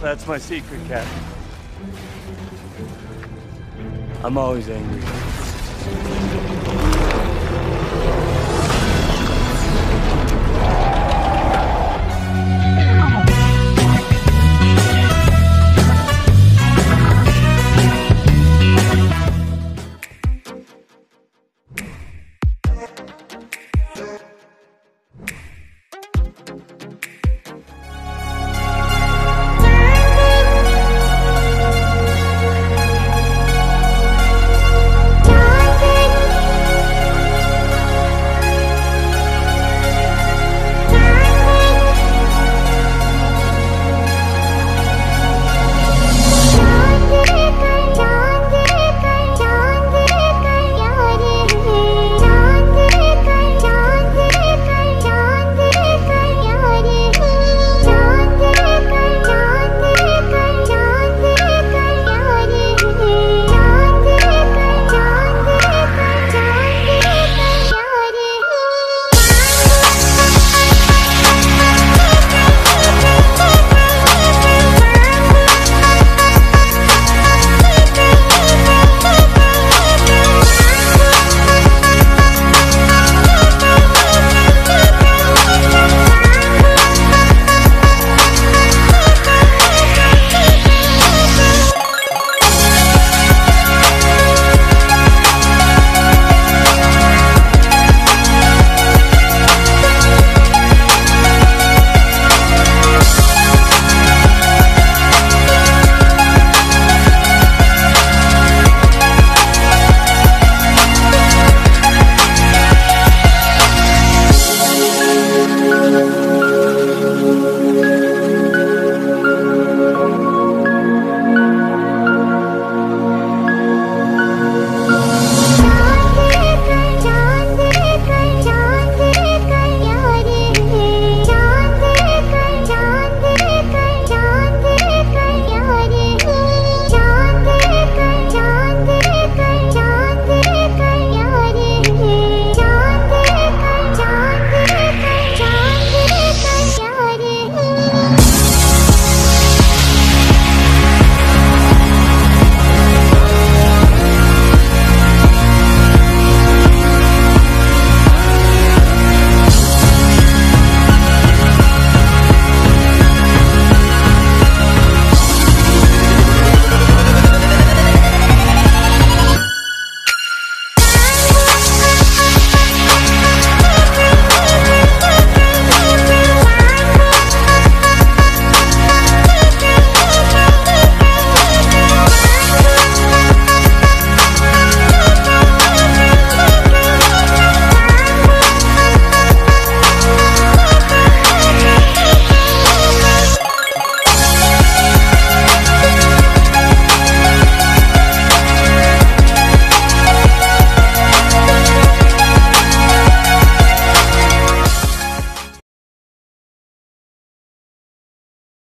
That's my secret, Captain. I'm always angry.